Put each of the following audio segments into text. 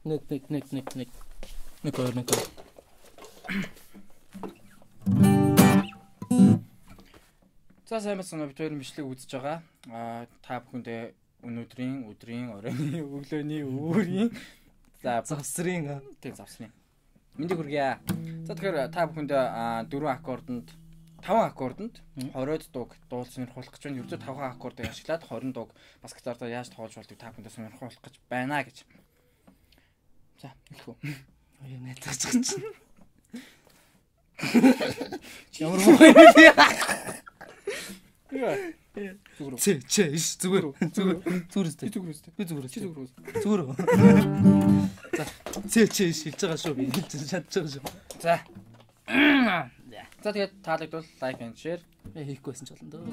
Нэг нэг нэг нэг нэг. Нэг өөр нэг. За сайн байна бид хоёр мэдлэг үзэж байгаа. Аа та бүхэндээ өнөөдрийн, өдрийн, оройн, өглөөний, өөрийн за завсрын тийм завсрын. Мэндийг хүргье. За тэгэхээр та бүхэндээ дөрвөн аккордонд 5 аккордонд 20-од дууг дуулж сонирхуулах гэж байна. Ердөө 5 аккордыг ашиглаад 20 дууг бас гитартаа яаж тоглож болдгийг та бүхэндээ сонирхуулах гэж байна гэж. За, хэлэхүү. Аяа найдаж байгаа чинь. Ямар юм. Яа. Зүгээр. Чи чи иш зүгээр. Зүгээр. Зүгээр үстэй. Зүгээр үстэй. Би зүгээр. Чи зүгээр. Зүгээр. За. Чи чи иш хэлж байгаа шүү би. Хэлж чадчих шүү. За. За тэгээд таалагдвал лайк and share хийхгүйсэн ч болно дөө.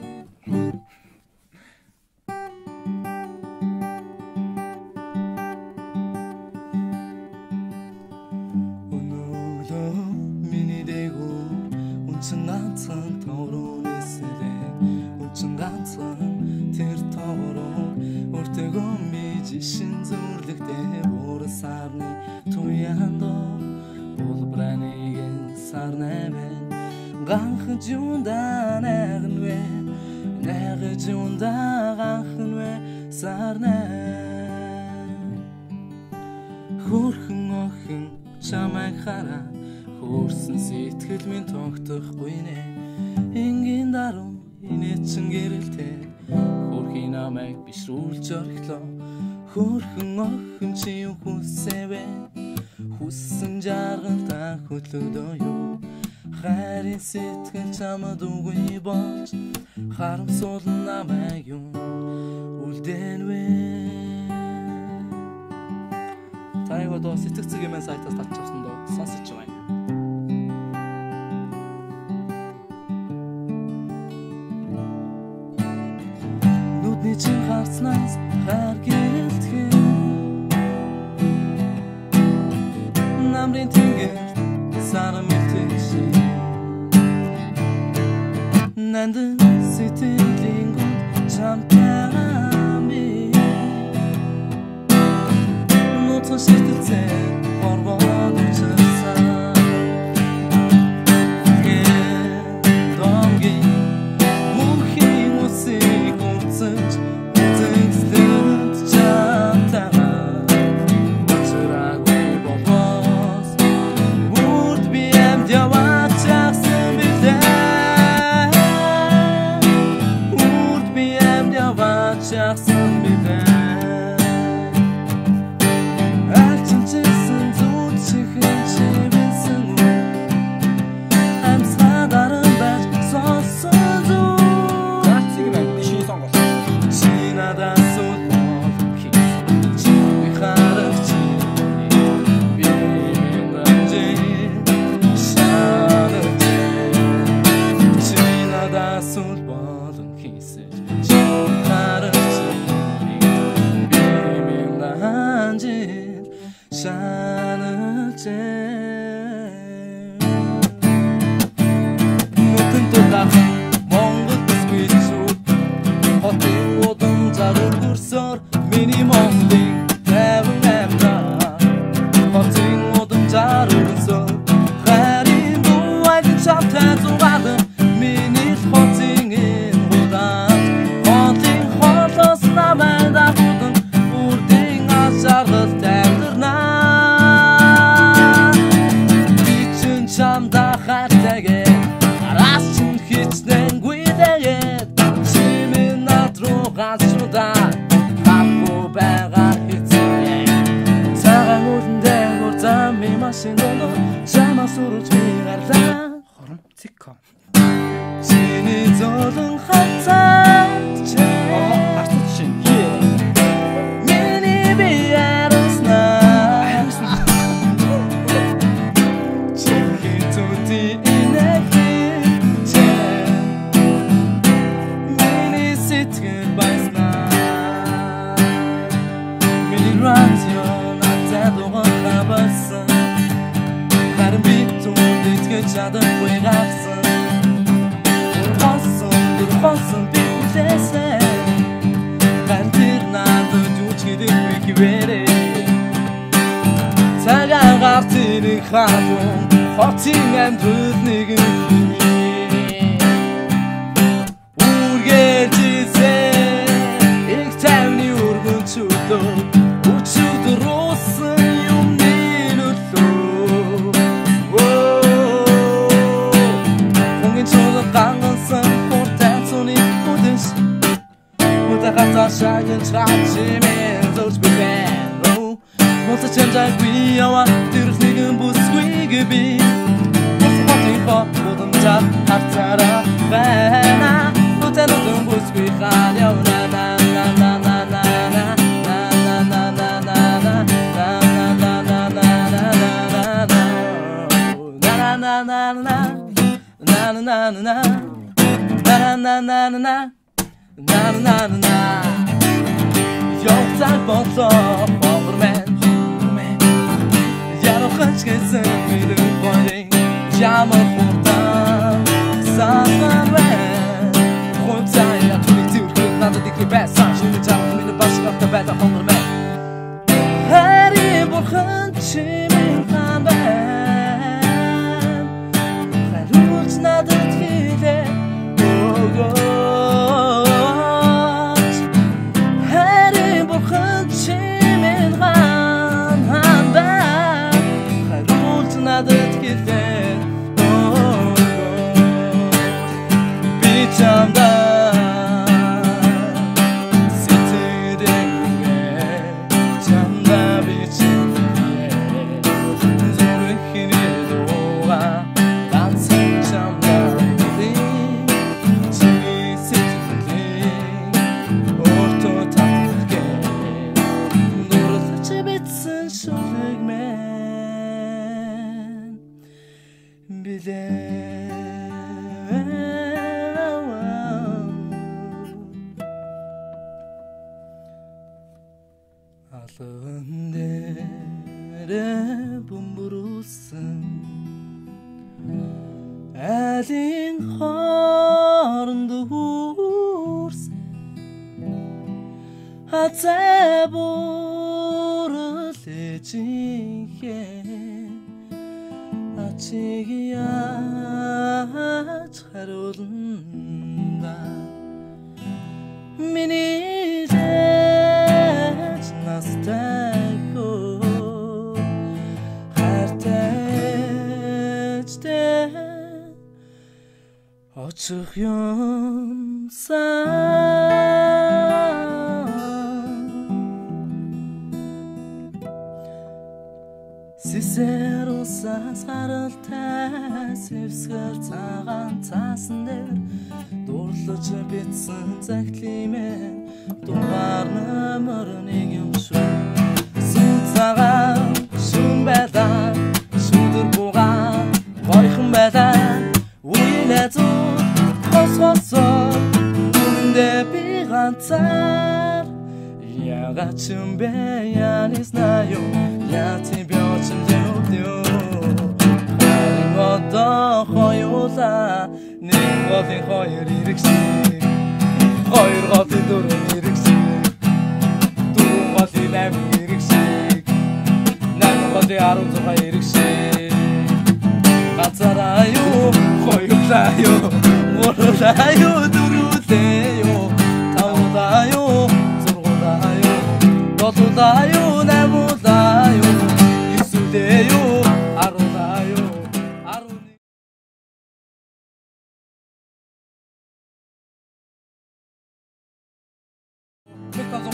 Туяндо булбраныгийн сарнамэн ганхан жунда нэрнвэ нэр жунда ганхан вэ сарнэ хөрхөн охин чамайг хараа хөрсөн сэтгэл минь тогтохгүй нэ энгийн даруй инээсэн гэрэлтэй хөрхийн намайг бишрүүлж орхлоо хөрхөн охин чи юу хүсэвэ хүссэн жаргалтаа хөтлөгдөө юу хайрын сэтгэл чамд үгүй болж харамсуул намайг юу үлдэнвэ Тайва доо сэтгцэг юм сайтаас татж авсан доо сонсож байна Fernanda sanatçı чадахгүй гацсан Хасан би хасан би хүлээсэн. Ган тэр надад юуч хийдэггүй гивээрээ Цагаан гар тэрийн хатун Хотын амьдрал нэгэн. Үргэлжсэн 아침엔 소식배로 몬스터 천장 귀여워 드러스는 부스위급이 벌써 버틴 법 모든 자 합사라 배나 또때 모든 부스위 가려나 나나나나나나나 na na na na na na na na na na na na na Zalp ortsa, og'ir men, men. Yaroq hech Алган дээрээ бөмбөрүүлсэн. Айлын хооронд үүрсэн Хацаа бүрэл эжинхээ Ачиг яаж харуулна Миний teçte Açık yonsan Сисэр усаас гаралтай сэвсгэр цагаан цаасан дээр дурлаж битсэн цагтлимээ дугаар намар нэг юм ганцаар Ягач юм бэ я не знаю Я тебя очень люблю Одоо хоёулаа нэг голын хоёр ирэгшээ Хоёр голын дөрөв 8 эрэг шиг 8 хоолой 16 эрэг шиг Газараа юу хоёулаа юу Мурлаа юу дөрвөлээ юу? Тавлаа юу зургуулаа юу? Долуулаа юу 8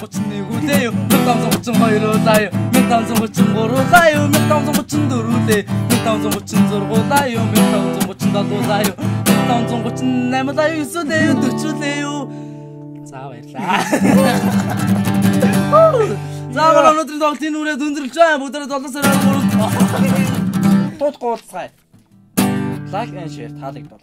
1531-үлээ 1532-улаа 1533-улаа 1534-үлээ 1536-улаа 1537-улаа 1538-улаа 9-үлээ 40-үлээ За баярлаа. За гол өнөөдрийн тоглолтын үрээ дүнзэрлж байгаа бүгдээ 7 сарын 23-нд тууд гуулцгаая. Лайк and share. таалагдвал.